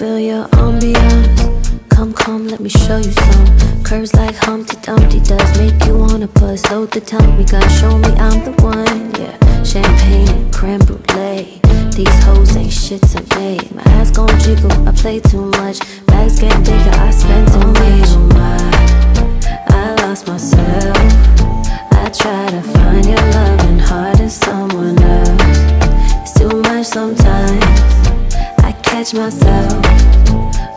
feel your ambiance. Come, come, let me show you some. Curves like Humpty Dumpty does make you wanna buzz. Load the tongue, we gotta show me I'm the one. Yeah, champagne and creme brulee. These hoes ain't shit to me. My ass gon' jiggle, I play too much. Bags get bigger, I spend too much. Catch myself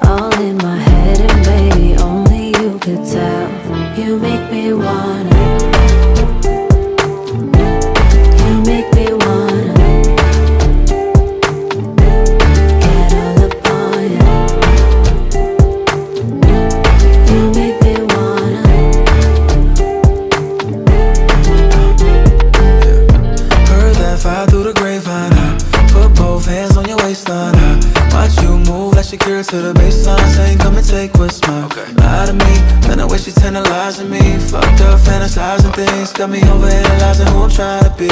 all in my head, and baby, only you could tell. You make me wanna. Like to the bassline. Saying, come and take what's mine. Lie to me, then I wish you tantalizing me. Fucked up, fantasizing things. Got me over analyzing who I'm trying to be.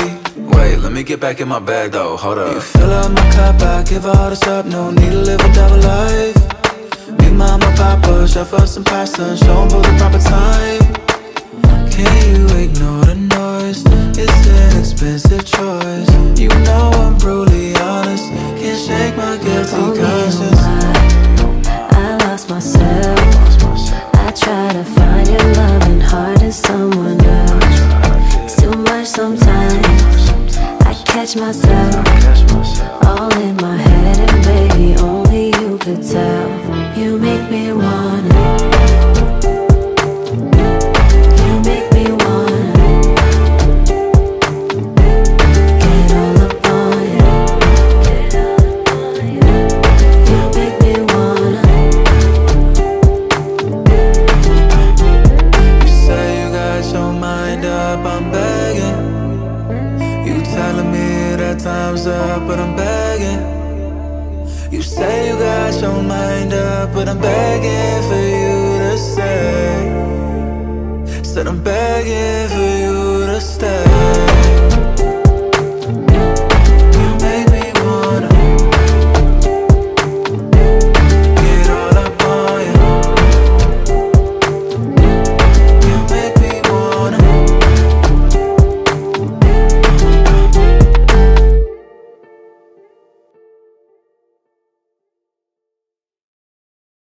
Wait, let me get back in my bag though. Hold up. You fill up my cup, I give all this up. No need to live a double life. Big mama, papa, chef up some pasta and show 'em both the proper time. Can you ignore the noise? It's an expensive choice. Catch myself all in my head, and baby, only you could tell. You make me wanna. time's up, but I'm begging. You say you got your mind up, but I'm begging for you to stay. Said I'm begging for you to stay.